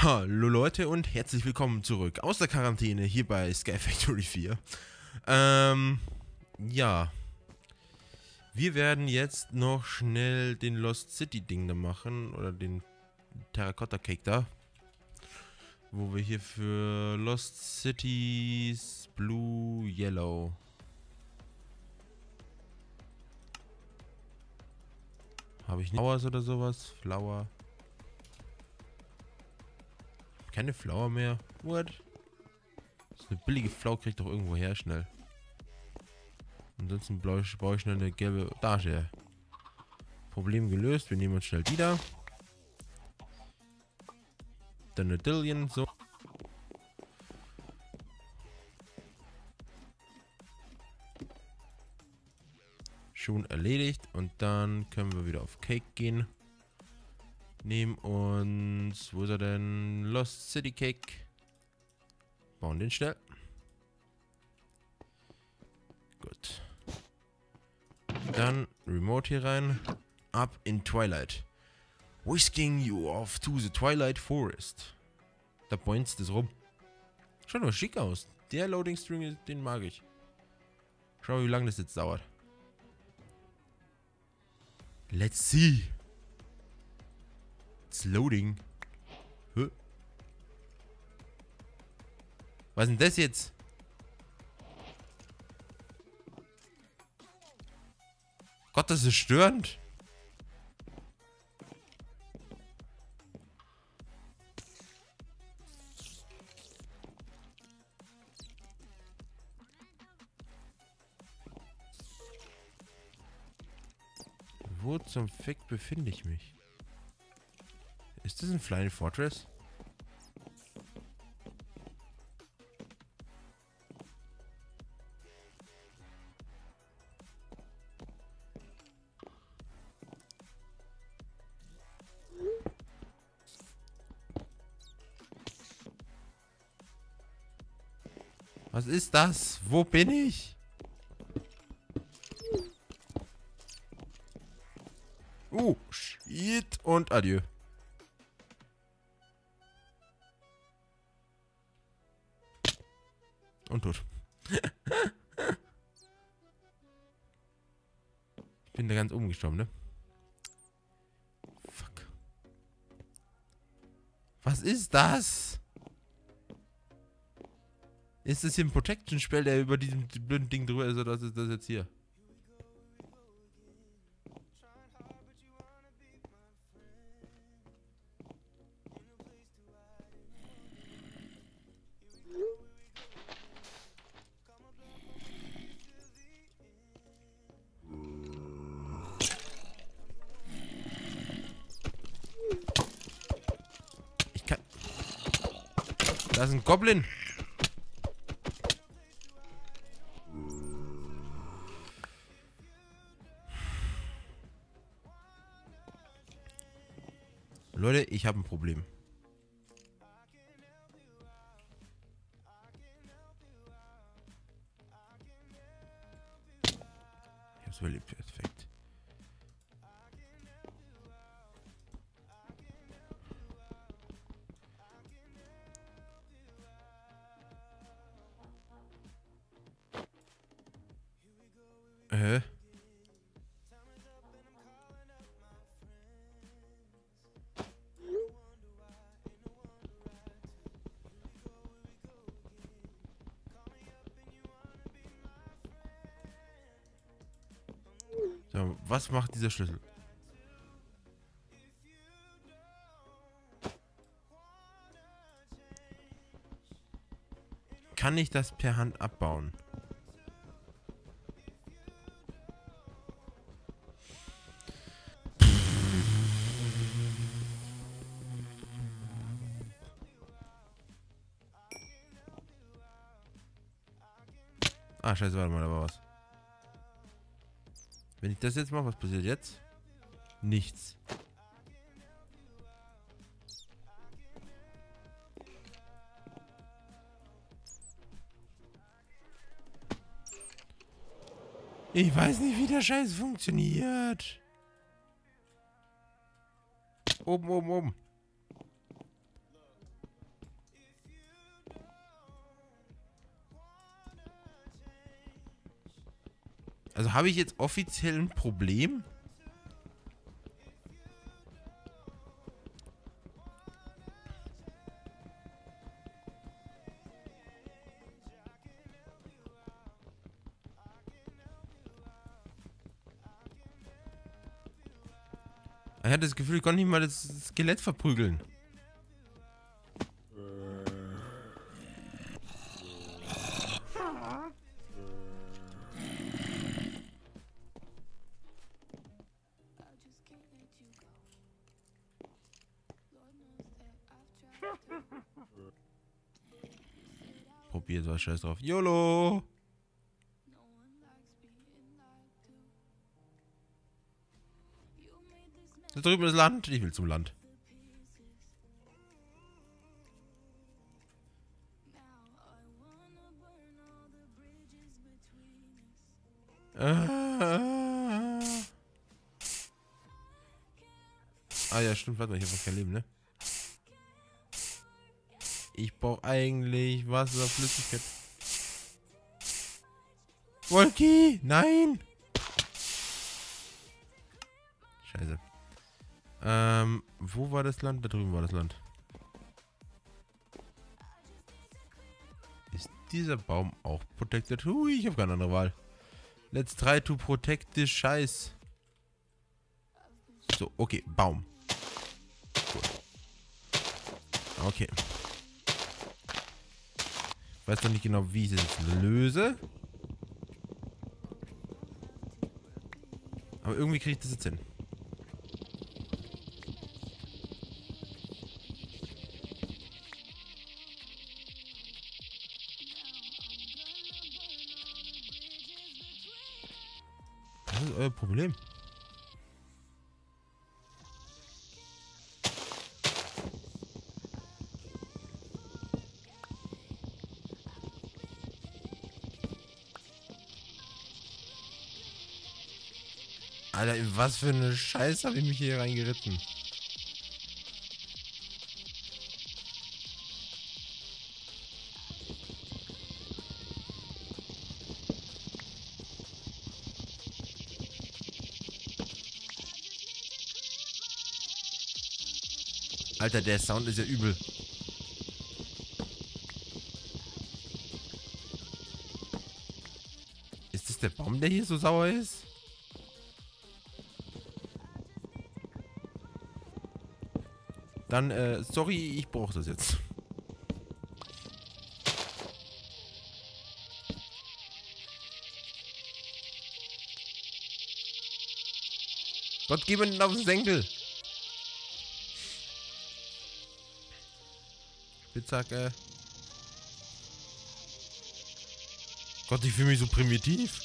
Hallo Leute und herzlich willkommen zurück aus der Quarantäne hier bei Sky Factory 4. Ähm, ja. Wir werden jetzt noch schnell den Lost City Ding da machen oder den Terracotta Cake da. Wo wir hier für Lost Cities Blue Yellow Habe ich nicht Flowers oder sowas? Flower. Keine Flower mehr. What? Das ist eine billige Flower, kriegt doch irgendwo her schnell. Ansonsten brauche ich, brauche ich schnell eine gelbe Darstelle. Problem gelöst. Wir nehmen uns schnell die da. Dann eine Dillion, so. schon erledigt. Und dann können wir wieder auf Cake gehen. Nehmen uns... Wo ist er denn? Lost City Cake. Bauen den schnell. Gut. Dann Remote hier rein. Up in Twilight. Whisking you off to the Twilight Forest. Da points das rum. Schaut doch schick aus. Der Loading String, den mag ich. Schau, wie lange das jetzt dauert. Let's see. It's loading. Was ist denn das jetzt? Gott, das ist störend. Wo zum Fick befinde ich mich? Ist das Flying Fortress? Was ist das? Wo bin ich? Uh, shit und adieu. Gestorben, ne? Fuck. Was ist das? Ist das hier ein Protection-Spell, der über diesem blöden Ding drüber ist, oder ist das jetzt hier? Da ist ein Goblin. Leute, ich habe ein Problem. Ich hab's überlebt, perfekt. So, was macht dieser Schlüssel? Kann ich das per Hand abbauen? Ah, scheiße, warte mal, da war was. Wenn ich das jetzt mache, was passiert jetzt? Nichts. Ich weiß nicht, wie der Scheiß funktioniert. Oben, oben, oben. Also habe ich jetzt offiziell ein Problem? Ich hatte das Gefühl, ich konnte nicht mal das Skelett verprügeln. Probiert was scheiß drauf. YOLO! Da drüben ist Land. Ich will zum Land. Ah, ah ja, stimmt. Warte mal, ich habe kein Leben, ne? Ich brauche eigentlich Wasser, Flüssigkeit. Wolki! Nein! Scheiße. Ähm, wo war das Land? Da drüben war das Land. Ist dieser Baum auch protected? Hui, ich habe keine andere Wahl. Let's try to protect this Scheiß. So, okay, Baum. Okay. Weiß doch nicht genau, wie ich jetzt löse. Aber irgendwie kriege ich das jetzt hin. Was ist euer Problem? Alter, in was für eine Scheiße habe ich mich hier reingeritten? Alter, der Sound ist ja übel. Ist das der Baum, der hier so sauer ist? Dann, äh, sorry, ich brauche das jetzt. Gott, gib mir den auf den Senkel. Spitzhacke. Gott, ich fühle mich so primitiv.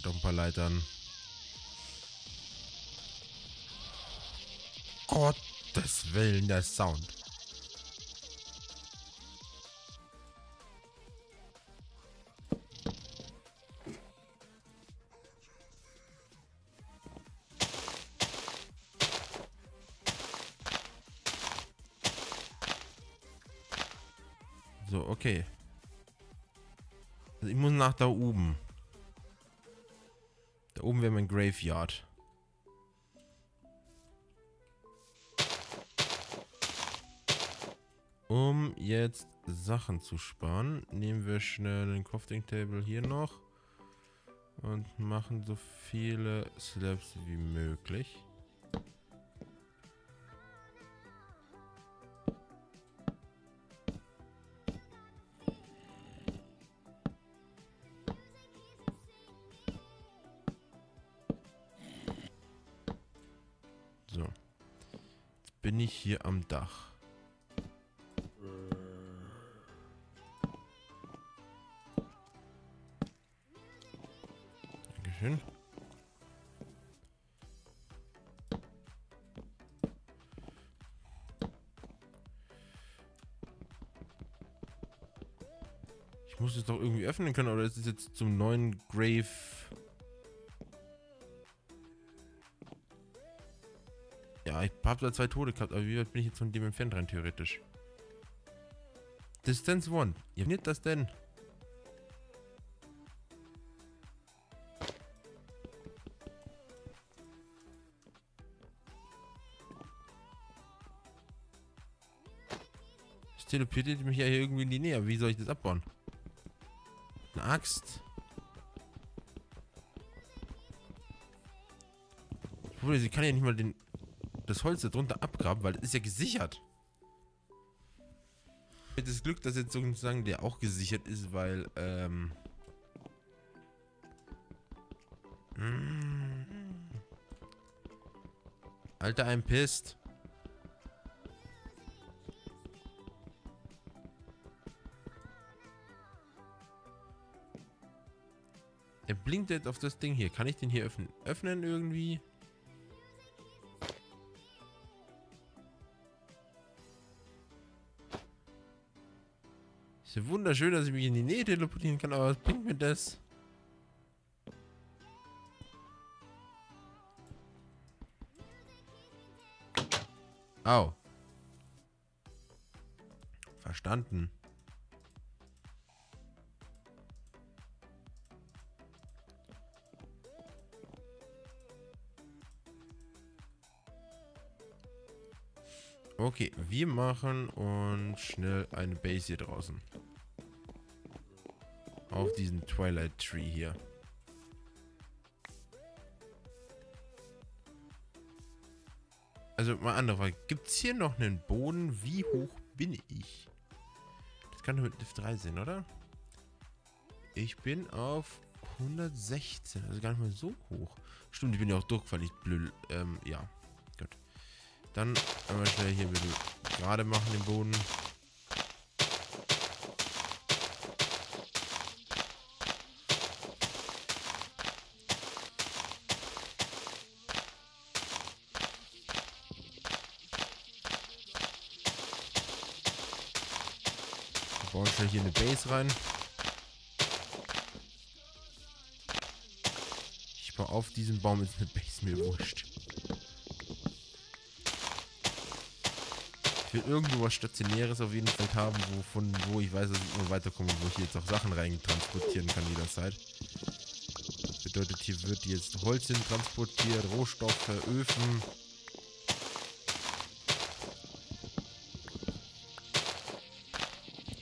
Oh, doch ein paar Leitern. Gottes Willen, der Sound. So, okay. Also ich muss nach da oben. Da oben wäre mein Graveyard. Um jetzt Sachen zu sparen, nehmen wir schnell den Crafting Table hier noch und machen so viele Slabs wie möglich. Bin ich hier am Dach. Dankeschön. Ich muss es doch irgendwie öffnen können, oder ist es jetzt zum neuen Grave... Ja, ich habe da zwei Tode gehabt, aber wie weit bin ich jetzt von dem entfernt rein, theoretisch? Distance 1. Wie findet das denn? Das teleportiert mich ja hier irgendwie in die Nähe. Wie soll ich das abbauen? Eine Axt. sie kann ja nicht mal den, das Holz da drunter abgraben, weil das ist ja gesichert. Das Glück, dass jetzt sozusagen der auch gesichert ist, weil, ähm... Mm. Alter, ein pisst. Er blinkt jetzt auf das Ding hier. Kann ich den hier öffnen? Öffnen irgendwie? Ist ja wunderschön, dass ich mich in die Nähe teleportieren kann, aber was bringt mir das? Au. Verstanden. Okay, wir machen uns schnell eine Base hier draußen. Auf diesen Twilight Tree hier. Also mal andere Frage. Gibt es hier noch einen Boden? Wie hoch bin ich? Das kann nur mit Lift 3 sein, oder? Ich bin auf 116. Also gar nicht mal so hoch. Stimmt, ich bin ja auch durchgefallen. Ich blöd. Ähm, ja. Dann einmal schnell hier bitte gerade machen den Boden. Bauen schnell hier eine Base rein. Ich baue auf diesen Baum jetzt eine Base, mir wurscht. Will irgendwo was Stationäres auf jeden Fall haben, wovon, wo ich weiß, dass ich immer weiterkomme wo ich jetzt auch Sachen rein transportieren kann jederzeit. Das bedeutet, hier wird jetzt Holz hin transportiert, Rohstoffe, Öfen.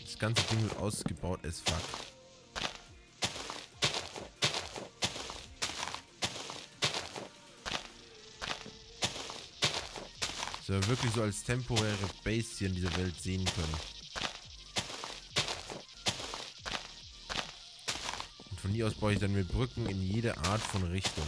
Das ganze Ding wird ausgebaut as fuck. Wir wirklich so als temporäre Base hier in dieser Welt sehen können. Und von hier aus baue ich dann mit Brücken in jede Art von Richtung.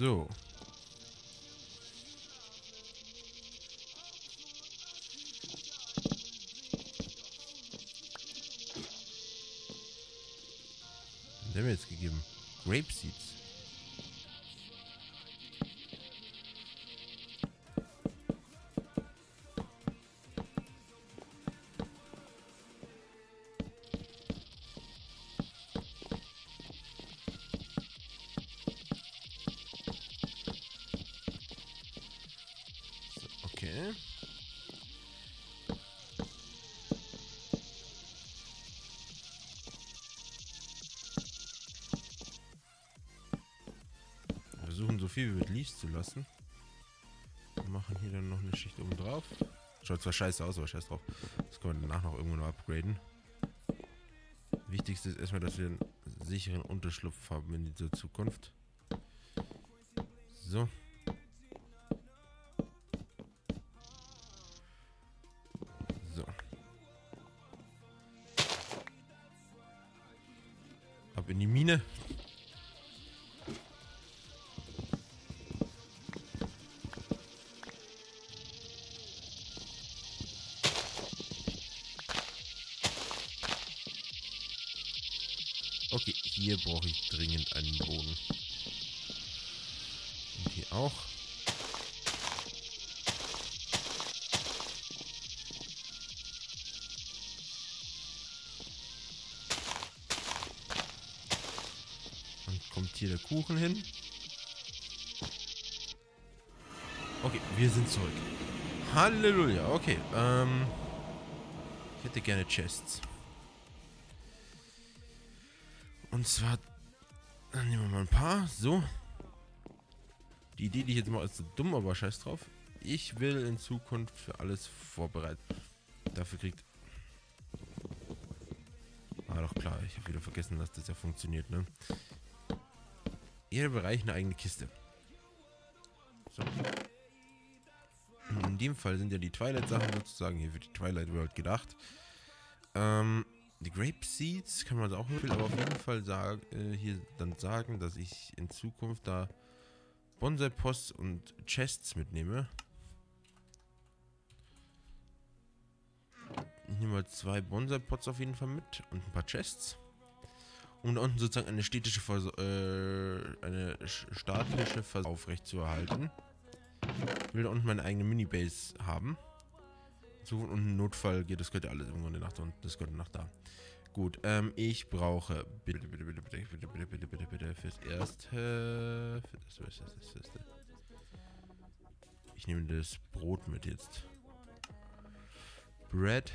So. haben wir jetzt gegeben? Grape Seeds. Okay. versuchen so viel wie mit Leaves zu lassen. Wir machen hier dann noch eine Schicht oben drauf. Schaut zwar scheiße aus, aber scheiß drauf. Das können wir danach noch irgendwo noch upgraden. Wichtigste ist erstmal, dass wir einen sicheren Unterschlupf haben in dieser Zukunft. So. So. In die Mine. Okay, hier brauche ich dringend einen Boden. Und hier auch. Kommt hier der Kuchen hin. Okay, wir sind zurück. Halleluja, okay. Ähm, ich hätte gerne Chests. Und zwar, dann nehmen wir mal ein paar. So. Die Idee, die ich jetzt mache, ist so dumm, aber scheiß drauf. Ich will in Zukunft für alles vorbereiten. Dafür kriegt... Ah, doch klar, ich habe wieder vergessen, dass das ja funktioniert, ne? Jeder Bereich eine eigene Kiste. So. In dem Fall sind ja die Twilight-Sachen sozusagen hier für die Twilight World gedacht. Ähm, die Grape Seeds kann man also auch empfehlen, aber auf jeden Fall sag, äh, hier dann sagen, dass ich in Zukunft da Bonsai-Posts und Chests mitnehme. Ich nehme mal zwei Bonsai-Pots auf jeden Fall mit und ein paar Chests. Um da unten sozusagen eine städtische Vers äh, eine staatliche Vers aufrecht zu erhalten. Ich will da unten meine eigene Minibase haben. So, und ein Notfall geht, das gehört ja alles im Grunde nach da und das gehört nach da. Gut, ähm, ich brauche bitte, bitte, bitte, bitte, bitte, bitte, bitte, bitte, bitte, fürs erste, für das, das, das, das, das. Ich nehme das Brot mit jetzt. Bread.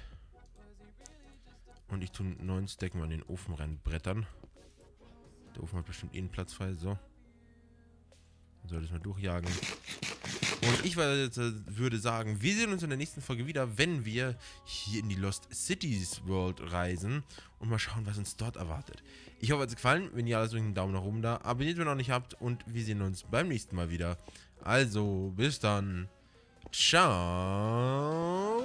Und ich tue neun Stack mal in den Ofen reinbrettern. Der Ofen hat bestimmt eh einen Platz frei, so. Dann soll ich mal durchjagen. Und ich würde sagen, wir sehen uns in der nächsten Folge wieder, wenn wir hier in die Lost Cities World reisen und mal schauen, was uns dort erwartet. Ich hoffe, es hat gefallen. Wenn ja, lasst euch einen Daumen nach oben da. Abonniert, wenn ihr noch nicht habt. Und wir sehen uns beim nächsten Mal wieder. Also, bis dann. Ciao.